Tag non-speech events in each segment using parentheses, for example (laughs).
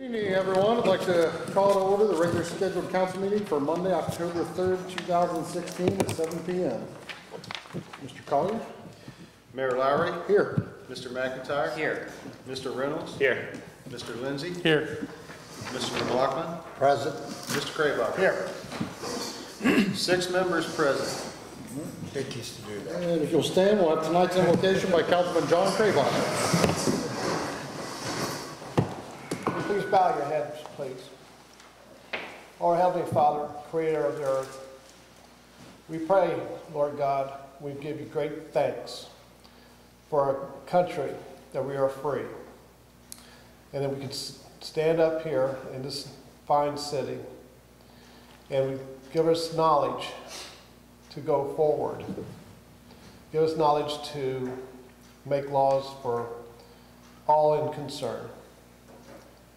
Good evening, everyone. I'd like to call to order the regular scheduled council meeting for Monday, October 3rd, 2016 at 7 PM. Mr. Collier? Mayor Lowry, Here. Mr. McIntyre. Here. Mr. Reynolds. Here. Mr. Lindsay. Here. Mr. McLaughlin. Present. Mr. Craybacher. Here. Six members present. Take keys to do that. And if you'll stand, we'll have tonight's invocation by Councilman John Craybacher. Please bow your heads, please. Our Heavenly Father, Creator of the earth, we pray, Lord God, we give you great thanks for our country that we are free, and that we can stand up here in this fine city, and give us knowledge to go forward. Give us knowledge to make laws for all in concern.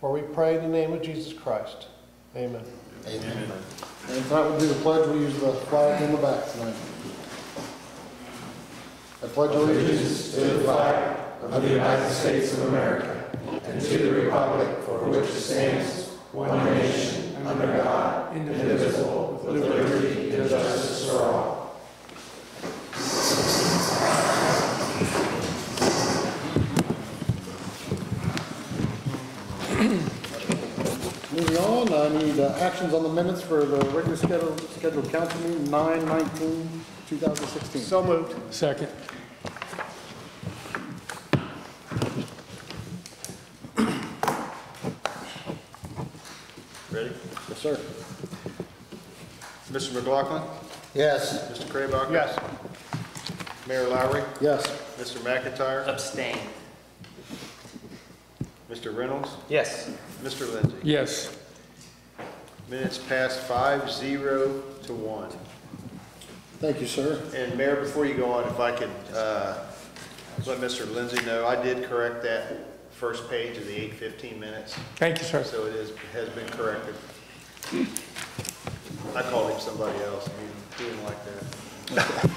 For we pray in the name of Jesus Christ. Amen. And tonight we'll do the pledge, we'll use the flag in the back tonight. I pledge allegiance to the flag of the United States of America and to the republic for which it stands, one nation, under God, indivisible, with liberty and justice for all. Moving on, I need uh, actions on the minutes for the regular scheduled, scheduled council meeting, 9/19/2016. So moved. Second. Ready? Yes, sir. Mr. McLaughlin. Yes. Mr. Craybacher. Yes. Mayor Lowry. Yes. Mr. McIntyre. Abstain. Mr. Reynolds. Yes. Mr. Lindsay. Yes. Minutes passed five zero to one. Thank you, sir. And Mayor, before you go on, if I could uh, let Mr. Lindsay know, I did correct that first page of the eight fifteen minutes. Thank you, sir. So it is, has been corrected. I called him somebody else, and he didn't like that.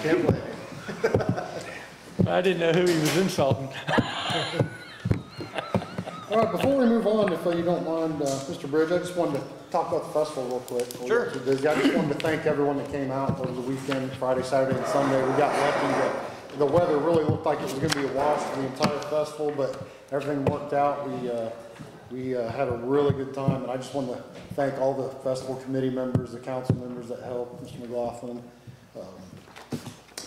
Can't blame him. I didn't know who he was insulting. (laughs) All right, before we move on, if uh, you don't mind, uh, Mr. Bridge, I just wanted to talk about the festival real quick. Sure. I just wanted to thank everyone that came out over the weekend, Friday, Saturday, and Sunday. We got lucky that the weather really looked like it was gonna be a wash for the entire festival, but everything worked out. We, uh, we uh, had a really good time, and I just wanted to thank all the festival committee members, the council members that helped, Mr. McLaughlin, um,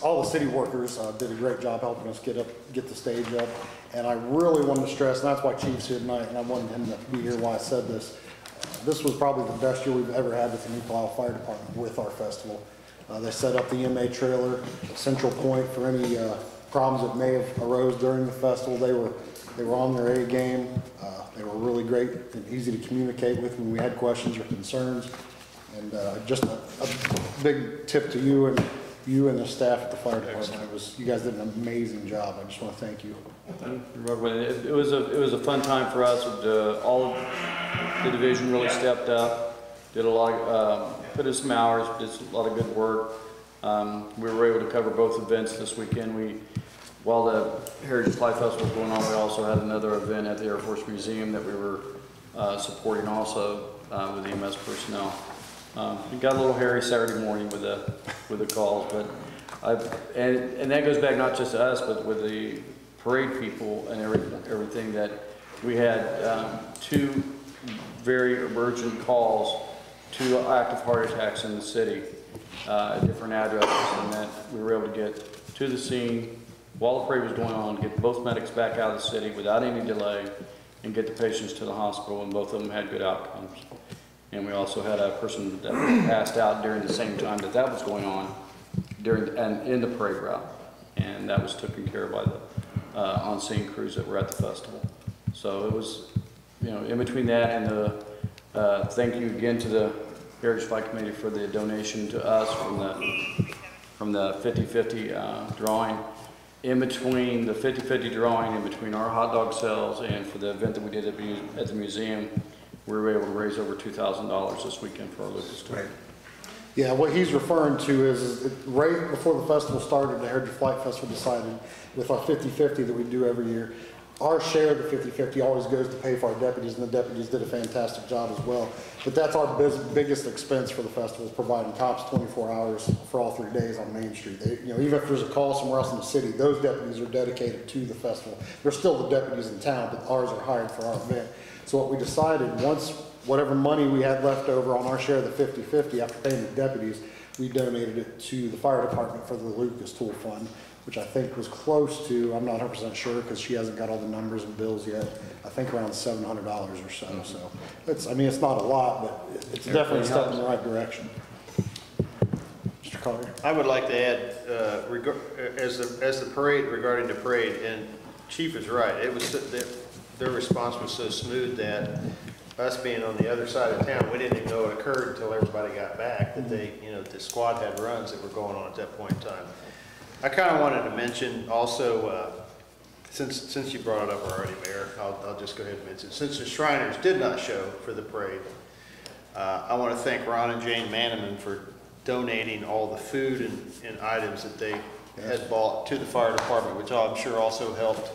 all the city workers uh, did a great job helping us get up, get the stage up. And I really wanted to stress, and that's why Chief's here tonight, and I wanted him to be here while I said this. uh, This was probably the best year we've ever had with the New Pile Fire Department with our festival. Uh, They set up the MA trailer, central point for any uh, problems that may have arose during the festival. They were, they were on their A game. Uh, They were really great and easy to communicate with when we had questions or concerns. And uh, just a, a big tip to you and you and the staff at the fire department. It was, you guys did an amazing job. I just want to thank you. It it was a, it was a fun time for us. Uh, All of the division really stepped up, did a lot, of, um, put in some hours, did a lot of good work. Um, We were able to cover both events this weekend. We, while the Heritage Flight Festival was going on, we also had another event at the Air Force Museum that we were uh, supporting also uh, with EMS personnel. Um, It got a little hairy Saturday morning with the, with the calls, but I, and, and that goes back not just to us, but with the parade people and every, everything that we had, um, two very urgent calls, two active heart attacks in the city, uh, at different addresses, and that we were able to get to the scene while the parade was going on, get both medics back out of the city without any delay, and get the patients to the hospital, and both of them had good outcomes. And we also had a person that passed out during the same time that that was going on during, and in the parade route. And that was taken care of by the, uh, on-scene crews that were at the festival. So it was, you know, in between that and the, uh, thank you again to the Heritage Flight Committee for the donation to us from the, from the 50-50, uh, drawing. In between the 50-50 drawing, in between our hot dog sales and for the event that we did at, at the museum, we were able to raise over two thousand dollars this weekend for our Lucas Tool. Yeah, what he's referring to is, is it- right before the festival started, the Heritage Flight Festival decided with our 50/50 that we do every year, our share of the 50/50 always goes to pay for our deputies, and the deputies did a fantastic job as well. But that's our biz- biggest expense for the festival, is providing cops 24 hours for all three days on Main Street. They, you know, even if there's a call somewhere else in the city, those deputies are dedicated to the festival. They're still the deputies in town, but ours are hired for our event. So what we decided, once whatever money we had left over on our share of the 50/50 after paying the deputies, we donated it to the fire department for the Lucas Tool Fund, which I think was close to, I'm not hundred percent sure, because she hasn't got all the numbers and bills yet, I think around seven hundred dollars or so, so. It's, I mean, it's not a lot, but it's definitely a step in the right direction. Mr. Collier? I would like to add, uh, as the, as the parade, regarding the parade, and Chief is right, it was, so- their, response was so smooth that us being on the other side of town, we didn't even know it occurred until everybody got back, that they, you know, the squad had runs that were going on at that point in time. I kind of wanted to mention also, uh, since, since you brought it up already, Mayor, I'll, I'll just go ahead and mention, since the Shriners did not show for the parade, uh, I want to thank Ron and Jane Manaman for donating all the food and, and items that they had bought to the fire department, which I'm sure also helped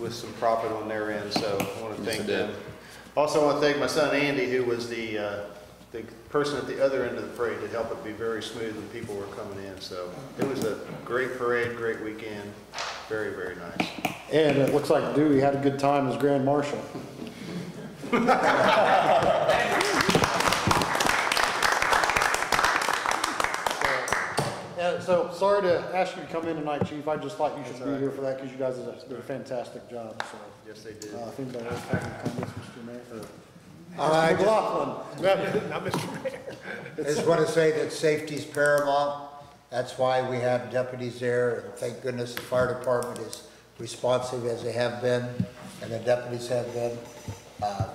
with some profit on their end, so I want to thank them. Also, I want to thank my son Andy, who was the, uh, the person at the other end of the parade to help it be very smooth when people were coming in, so it was a great parade, great weekend, very, very nice. And it looks like Dewey had a good time as Grand Marshal. (laughs) Yeah, so, sorry to ask you to come in tonight, Chief, I just thought you should be here for that, because you guys did a fantastic job, so. Yes, they did. Uh, if anybody else has any comments, Mr. Mayor, or All right, Mr. just- McLaughlin? I just want to say that safety's paramount. That's why we have deputies there, and thank goodness the fire department is responsive as they have been, and the deputies have been. Uh,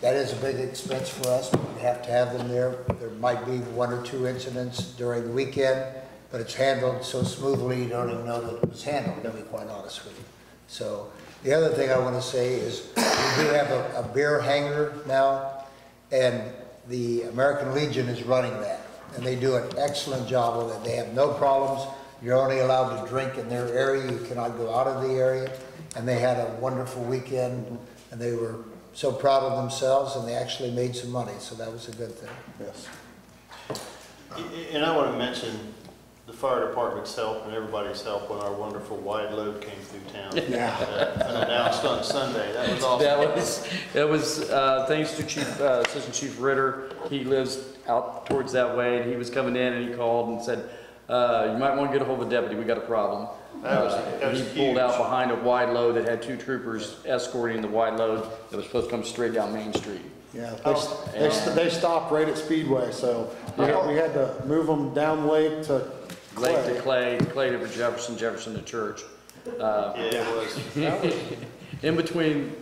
That is a big expense for us, we have to have them there. There might be one or two incidents during the weekend, but it's handled so smoothly, you don't even know that it was handled, to be quite honest with you. So, the other thing I want to say is, we do have a, a beer hanger now, and the American Legion is running that, and they do an excellent job with it. They have no problems. You're only allowed to drink in their area. You cannot go out of the area. And they had a wonderful weekend, and they were so proud of themselves, and they actually made some money, so that was a good thing. Yes. And I want to mention the fire department's help and everybody's help when our wonderful wide load came through town. Uh, announced on Sunday, that was awesome. That was, that was, uh, thanks to Chief, uh, Assistant Chief Ritter. He lives out towards that way, and he was coming in and he called and said, uh, you might want to get a hold of a deputy, we got a problem. That was- Uh, that was He pulled out behind a wide load that had two troopers escorting the wide load that was supposed to come straight down Main Street. Yeah, they, they, st- they stopped right at Speedway, so we had, we had to move them down Lake to Lake to Clay. Clay, Clay to Jefferson, Jefferson to Church. Uh, Yeah, it was. (laughs) In between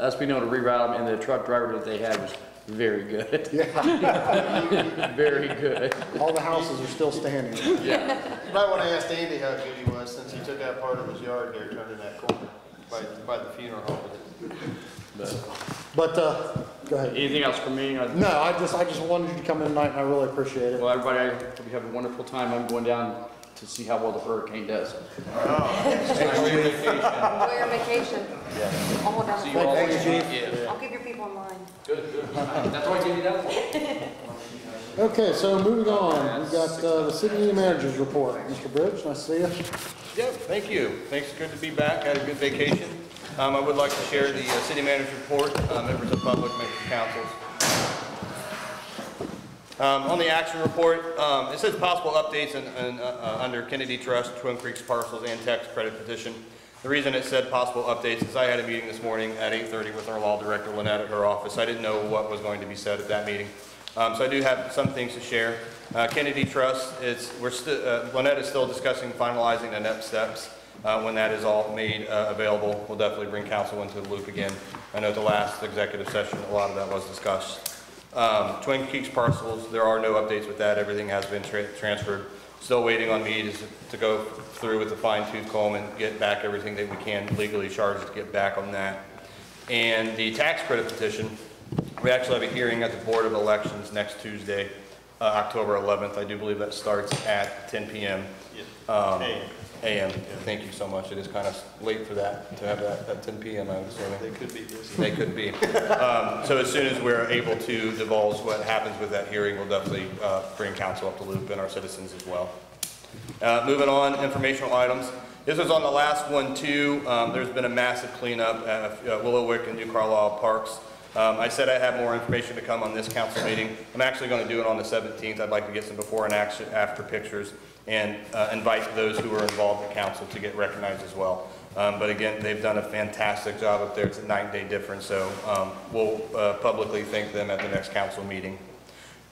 us being able to reroute them and the truck driver that they had was very good, Yeah, (laughs) very good. all the houses are still standing. Yeah. You might want to ask Andy how good he was since he took out part of his yard there, turning that corner by, by the funeral home. But But, uh, go ahead. Anything else from me? I- No, I just, I just wanted you to come in tonight, and I really appreciate it. Well, everybody, I hope you have a wonderful time. I'm going down to see how well the hurricane does. Enjoy your vacation. I'll hold down See the you all. fort. Yeah. I'll keep your people in line. Good, good. That's why I gave you that one. (laughs) Okay, so moving on, we've got, uh, the city manager's report. Mr. Bridge, nice to see you. Yeah, thank you. Thanks, good to be back. Had a good vacation. Um, I would like to share the uh, city manager's report, uh, members of public, members of councils. Um, on the action report, um, it says possible updates in, in, uh, uh, under Kennedy Trust, Twin Creeks parcels, and tax credit petition. The reason it said possible updates is I had a meeting this morning at 8:30 with our law director, Lynette, at her office. I didn't know what was going to be said at that meeting. Um, so I do have some things to share. Uh, Kennedy Trust, it's, we're uh, Lynette is still discussing finalizing the next steps. Uh, when that is all made, uh, available, we'll definitely bring council into the loop again. I know at the last executive session, a lot of that was discussed. Um, Twin Creeks parcels, there are no updates with that. Everything has been tra- transferred. Still waiting on me to, to go through with the fine tooth comb and get back everything that we can legally charge to get back on that. And the tax credit petition, we actually have a hearing at the Board of Elections next Tuesday, uh, October 11th. I do believe that starts at 10 PM. Um, Hey, a.m. Thank you so much. It is kind of late for that, to have that at 10 p.m., I would assume. They could be busy. They could be. Um, So as soon as we're able to divulge what happens with that hearing, we'll definitely uh, bring council up to loop and our citizens as well. Uh, Moving on, informational items. This was on the last one too. Um, There's been a massive cleanup at uh, Willowwick and New Carlisle Parks. Um, I said I have more information to come on this council meeting. I'm actually going to do it on the 17th. I'd like to get some before and after pictures and uh, invite those who are involved in council to get recognized as well. Um, But again, they've done a fantastic job up there. It's a nine-day difference, so um, we'll uh, publicly thank them at the next council meeting.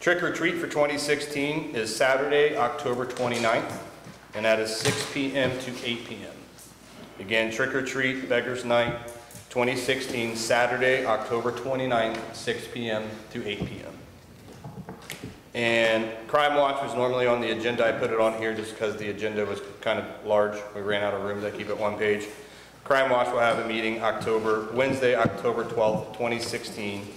Trick or Treat for 2016 is Saturday, October 29th, and that is 6 PM to 8 PM. Again, Trick or Treat Beggars Night 2016, Saturday, October 29th, 6 PM to 8 PM. And Crime Watch was normally on the agenda. I put it on here just because the agenda was kind of large. We ran out of rooms. I keep it one page. Crime Watch will have a meeting October, Wednesday, October 12th, 2016,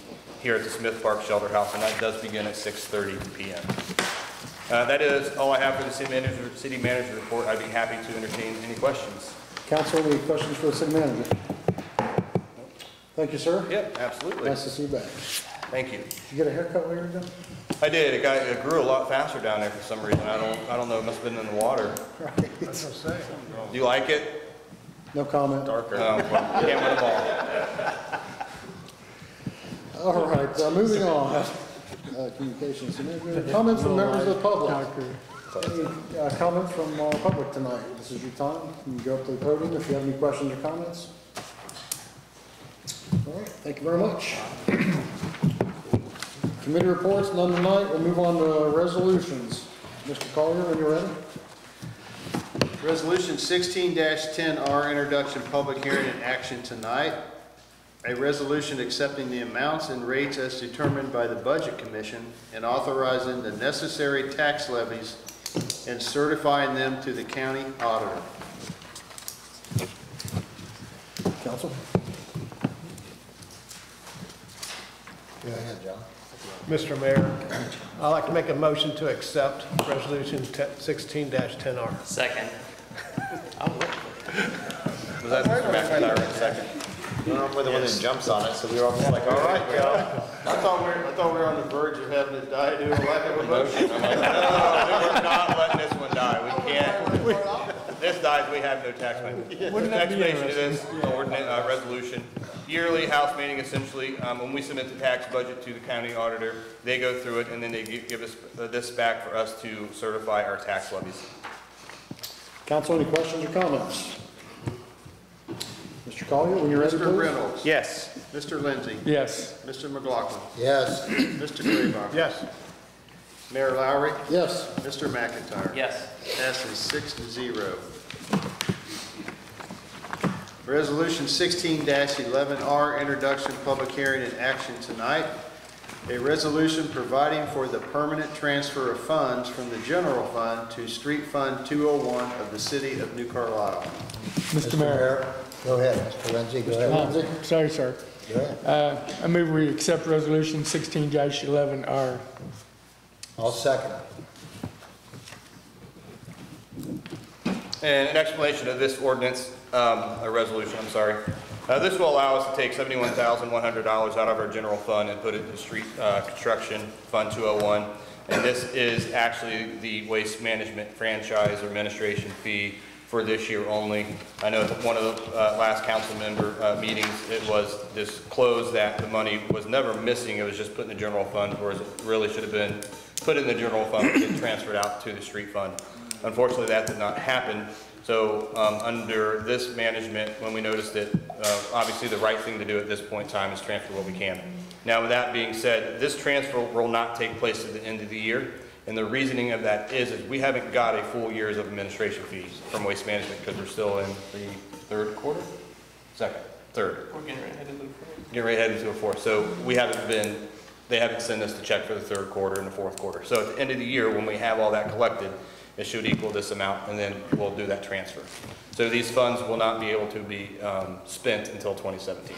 here at the Smith Park Shelter House, and that does begin at 6:30 PM. Uh, That is all I have for the city manager, city manager report. I'd be happy to entertain any questions. Council, any questions for the city manager? Thank you, sir. Yep, absolutely. Nice to see you back. Thank you. Did you get a haircut while you were done? I did. It got, it grew a lot faster down there for some reason. I don't, I don't know. It must have been in the water. (laughs) Right. Do you like it? No comment. Darker. No, (laughs) well, can't win them all. All right, uh, moving on. Uh, Communications, comments from members of the public? Any uh, comments from uh, public tonight? This is your time. You can go up to the podium if you have any questions or comments. All right, thank you very much. Committee reports, none tonight. We'll move on to resolutions. Mr. Collier, when you're ready. Resolution sixteen ten R, introduction, public hearing and action tonight. A resolution accepting the amounts and rates as determined by the Budget Commission and authorizing the necessary tax levies and certifying them to the county auditor. Council? Go ahead, John. Mr. Mayor, I'd like to make a motion to accept Resolution 16-10R. Second. Was that Mr. McIntyre in second? I'm with the one that jumps on it, so we were almost like, all right, Cal. I thought we were, I thought we were on the verge of having to die due to lack of a motion. I'm like, no, we're not letting this one die. We can't. This dies, we have no tax money. Explanation to this ordinance, uh, resolution. Yearly house meeting essentially, um, when we submit the tax budget to the county auditor, they go through it and then they gi- give us uh, this back for us to certify our tax levies. Council, any questions or comments? Mr. Collier, when you're ready, Mr. please. Reynolds. Yes. Mr. Lindsay. Yes. Mr. McLaughlin. Yes, Mr. Graybar. Yes. Mayor Lowry. Yes. Mr. McIntyre. Yes. Passes six to zero. Resolution 16-11R, introduction, public hearing, and action tonight. A resolution providing for the permanent transfer of funds from the general fund to Street Fund two oh one of the city of New Carlisle. Mr. Mayor. go ahead, Mr. Lindsay, go ahead. Lindsay? Sorry, sir. Go ahead. Uh, I move we accept resolution 16-11R. I'll second. And an explanation of this ordinance, um, a resolution, I'm sorry. Uh, This will allow us to take $71,100 out of our general fund and put it in Street uh, Construction Fund 201. And this is actually the waste management franchise or administration fee for this year only. I know at one of the uh, last council member uh, meetings, it was disclosed that the money was never missing, it was just put in the general fund, whereas it really should have been put in the general fund and transferred out to the street fund. Unfortunately, that did not happen. So um, under this management, when we noticed that uh, obviously the right thing to do at this point in time is transfer what we can. Now, with that being said, this transfer will not take place at the end of the year. And the reasoning of that is, is we haven't got a full year's of administration fees from Waste Management because we're still in the third quarter? Second, third. We're getting right to move forward. Get ready to head into a fourth. So we haven't been, they haven't sent us the check for the third quarter and the fourth quarter. So at the end of the year, when we have all that collected, it should equal this amount, and then we'll do that transfer. So these funds will not be able to be um, spent until 2017.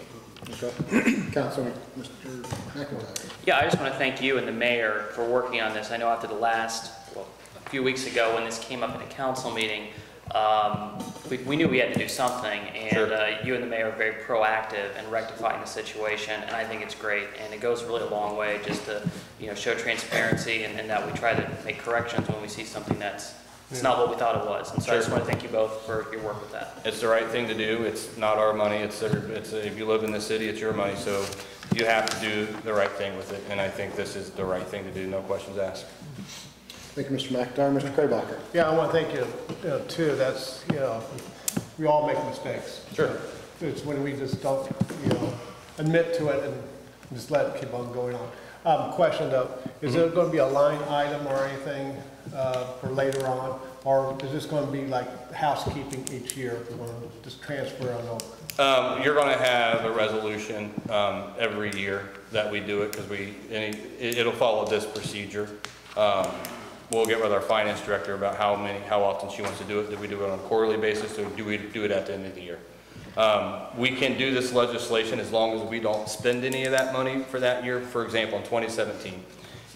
Okay. Council, Mr. McIntyre. Yeah, I just want to thank you and the mayor for working on this. I know after the last, well, a few weeks ago, when this came up in a council meeting, um, we, we knew we had to do something, Sure. and uh, you and the mayor were very proactive in rectifying the situation, and I think it's great, and it goes really a long way just to, you know, show transparency and, and that we try to make corrections when we see something that's, it's not what we thought it was. And so I just want to thank you both for your work with that. It's the right thing to do. It's not our money. It's, every- it's, if you live in the city, it's your money. So you have to do the right thing with it. And I think this is the right thing to do, no questions asked. Thank you, Mr. McIntyre. Mr. Craybacher? Yeah, I want to thank you, you know, too, that's, you know, we all make mistakes. Sure. It's when we just don't, you know, admit to it and just let it keep on going on. Um, question though, is there going to be a line item or anything, uh, for later on? Or is this going to be like housekeeping each year, if we want to just transfer on over? Um, you're gonna have a resolution, um, every year that we do it, because we, any, it, it'll follow this procedure. We'll get with our finance director about how many, how often she wants to do it. Do we do it on a quarterly basis, or do we do it at the end of the year? Um, we can do this legislation as long as we don't spend any of that money for that year. For example, in 2017,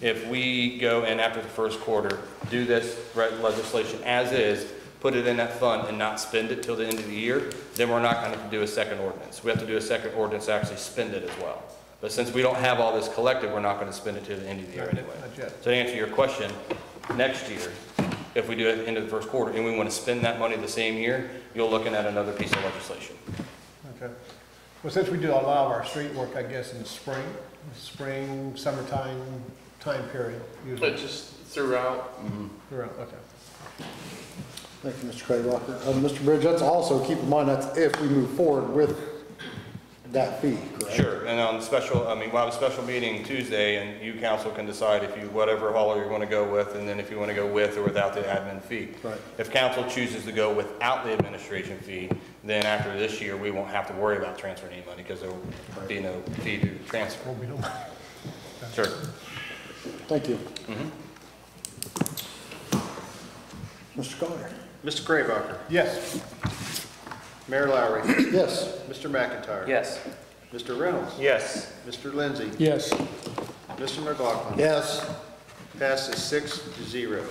if we go in after the first quarter, do this legislation as is, put it in that fund and not spend it till the end of the year, then we're not going to do a second ordinance. We have to do a second ordinance to actually spend it as well. But since we don't have all this collected, we're not going to spend it till the end of the year anyway. So to answer your question, next year, if we do it into the first quarter and we want to spend that money the same year, you're looking at another piece of legislation. Okay. Well, since we do a lot of our street work, I guess, in the spring, spring, summertime, time period, usually. But just throughout, Throughout, okay. Thank you, Mr. Craybacher. Uh, Mr. Bridge, that's also, keep in mind, that's if we move forward with that fee, correct? Sure, and on the special, I mean, we'll have a special meeting Tuesday, and you council can decide if you, whatever hauler you want to go with, and then if you want to go with or without the admin fee. Right. If council chooses to go without the administration fee, then after this year, we won't have to worry about transferring any money, because there will be no fee to transfer. Won't be no- Sure. Thank you. Mm-hmm. Mr. Collier? Mr. Craybacher, Yes, Mayor Lowry, (coughs) Yes. Mr. McIntyre. Yes. Mr. Reynolds, Yes. Mr. Lindsay, Yes. Mr. McLaughlin. Yes, Passes six to zero.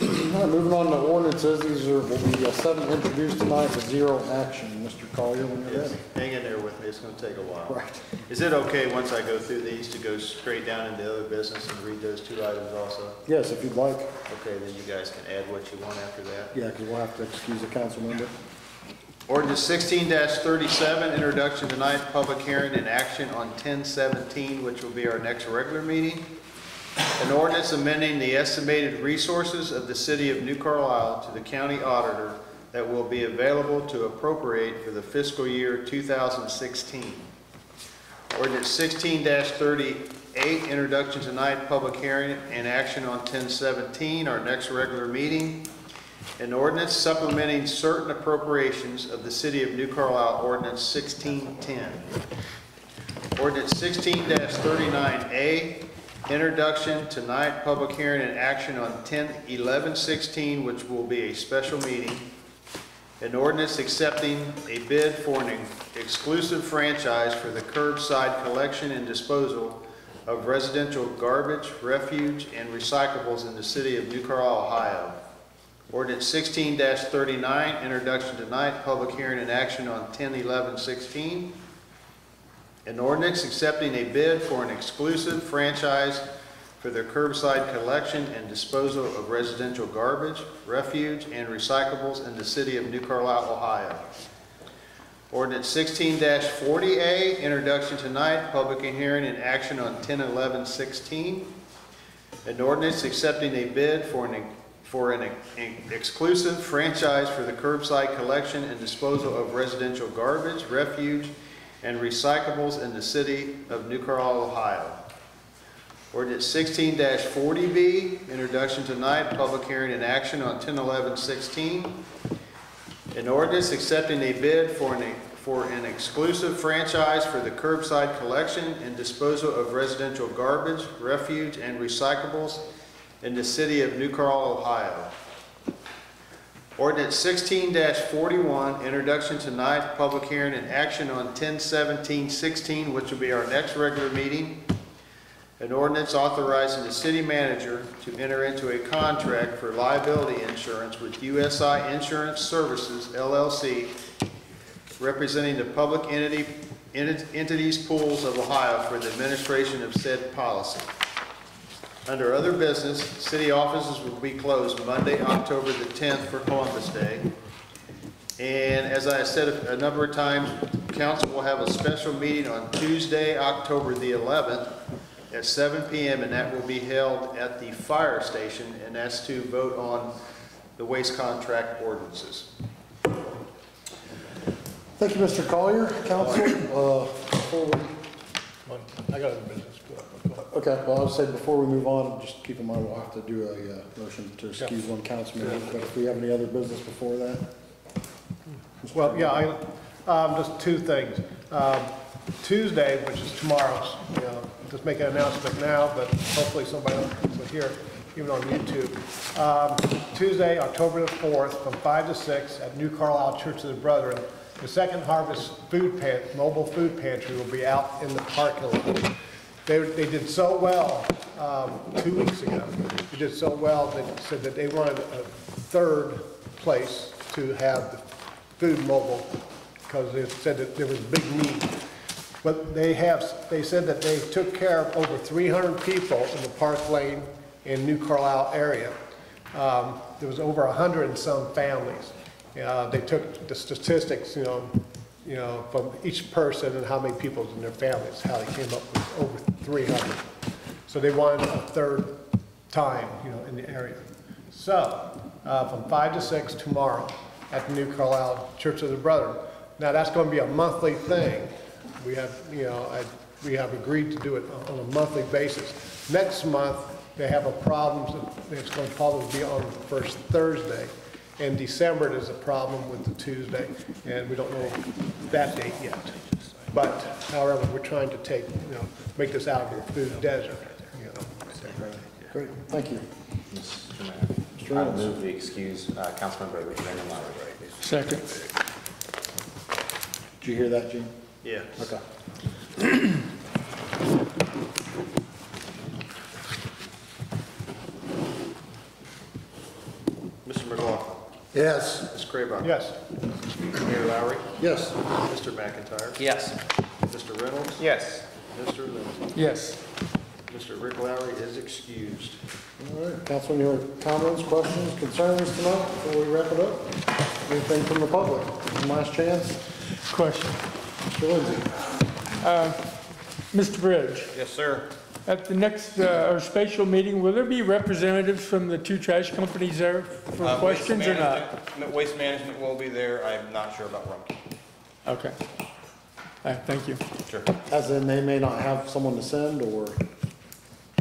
All right, moving on to ordinances, these are, will be uh, seven introduced tonight with zero action. Mr. Collier, when you're Yes, ready. hang in there with me, it's gonna take a while. Right. Is it okay, once I go through these, to go straight down into other business and read those two items also? Yes, if you'd like. Okay, then you guys can add what you want after that. Yeah, because we'll have to excuse a council member. Ordinance sixteen thirty-seven, introduction tonight, public hearing and action on ten seventeen, which will be our next regular meeting. An ordinance amending the estimated resources of the city of New Carlisle to the county auditor that will be available to appropriate for the fiscal year two thousand sixteen. Ordinance 16-38, introduction tonight, public hearing and action on ten seventeen, our next regular meeting. An ordinance supplementing certain appropriations of the City of New Carlisle Ordinance 1610. Ordinance 16-39A, introduction tonight, public hearing and action on 10-11-16, which will be a special meeting. An ordinance accepting a bid for an exclusive franchise for the curbside collection and disposal of residential garbage, refuge, and recyclables in the City of New Carlisle, Ohio. Ordinance sixteen thirty-nine, introduction tonight, public hearing and action on 10-11-16. An ordinance accepting a bid for an exclusive franchise for the curbside collection and disposal of residential garbage, refuge, and recyclables in the city of New Carlisle, Ohio. Ordinance sixteen forty A, introduction tonight, public hearing and action on 10-11-16. An ordinance accepting a bid for an, for an exclusive franchise for the curbside collection and disposal of residential garbage, refuge, and recyclables in the city of New Carlisle, Ohio. Ordinance 16-40B, introduction tonight, public hearing and action on 10-11-16. An ordinance accepting a bid for an, for an exclusive franchise for the curbside collection and disposal of residential garbage, refuge, and recyclables in the city of New Carlisle, Ohio. Ordinance 16-41, introduction tonight, public hearing and action on 10-17-16, which will be our next regular meeting. An ordinance authorizing the city manager to enter into a contract for liability insurance with USI Insurance Services LLC, representing the public entity, entities pools of Ohio for the administration of said policy. Under other business, city offices will be closed Monday, October the 10th for Columbus Day. And as I said a a number of times, council will have a special meeting on Tuesday, October the 11th at 7 PM, and that will be held at the fire station, and that's to vote on the waste contract ordinances. Thank you, Mr. Collier. Council, uh, I got other business, go ahead, go ahead. Okay, well, I was say before we move on, just keep in mind, we'll have to do a uh, motion to excuse one council councilman, but if we have any other business before that? Well, yeah, I, um, just two things. Um, Tuesday, which is tomorrow's, you know, just make an announcement now, but hopefully somebody will hear, even on YouTube. Um, Tuesday, October the fourth, from five to six at New Carlisle Church of the Brethren, the Second Harvest Food Pan, mobile food pantry will be out in the parking lot. They, they did so well, um, two weeks ago. They did so well, that said that they wanted a third place to have the food mobile, because they said that there was a big need. But they have, they said that they took care of over 300 people in the Park Layne and New Carlisle area. Um, There was over 100 and some families. Uh, They took the statistics, you know, you know, from each person and how many people in their families, how they came up with over 300. So they wanted a third time, you know, in the area. So, uh, from five to six tomorrow at the New Carlisle Church of the Brethren. Now, that's gonna be a monthly thing. We have, you know, I, we have agreed to do it on a monthly basis. Next month, they have a problem, it's gonna probably be on the first Thursday. In December, there's a problem with the Tuesday, and we don't know that date yet. But however, we're trying to take, you know, make this out of the food desert, you know. Great, thank you. Mr. Mayor. Mr. I Reynolds. move we excuse uh, Councilmember Brandon Lowry. Second. Did you hear that, Gene? Yeah. Okay. Mr. McLaughlin. Yes, Ms. Craybaum. Yes. Mayor Lowry. Yes. Mr. McIntyre. Yes. Mr. Reynolds. Yes. Mr. Lindsay. Yes. Mr. Rick Lowry is excused. All right, Councilman, your comments, questions, concerns tonight before we wrap it up? Anything from the public? One last chance? Question. Mr. Lindsay? Uh, Mr. Bridge, Yes, sir. At the next, uh, our spatial meeting, will there be representatives from the two trash companies there for Uh, Waste questions or not? Management- Waste Management will be there. I'm not sure about Rumpke. Okay. All right, thank you. Sure. As in, they may not have someone to send, or?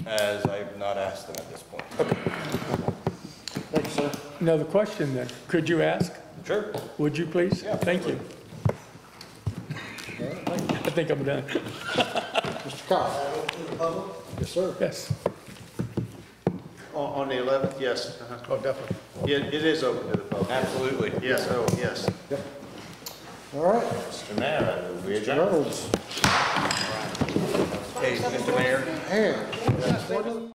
As I've not asked them at this point. Okay. Thank you, sir. Another question then. Could you ask? Sure. Would you please? Yeah, Thank you. I think I'm done. (laughs) Mr. Cox? Yes, sir. Yes. On, on the 11th, yes. uh-huh. Oh, definitely. Yeah, it is open to the public. Absolutely. Yes, oh, yes. All right, Mr. Mayor, I move we Mr. adjourn. Reynolds. Hey, Mr. Mayor. Man,